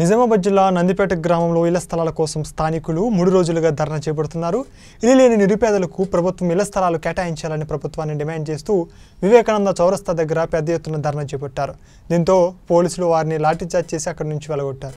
నిజామాబాద్ జిల్లా నందిపేట గ్రామంలో ఇళ్ళ స్థలాల కోసం స్థానికులు మూడు రోజులుగా ధర్నా చేపడుతున్నారు. ఇల్లు లేని నిరుపేదలకు ప్రభుత్వం ఇళ్ళ స్థలాలు కేటాయించాలని ప్రభుత్వాన్ని డిమాండ్ చేస్తూ వివేకానంద చౌరస్తా దగ్గర పెద్ద ఎత్తున ధర్నా చేపట్టారు. దీంతో పోలీసులు వారిని లాఠీచార్జ్ చేసి అక్కడి నుంచి వెలగొట్టారు.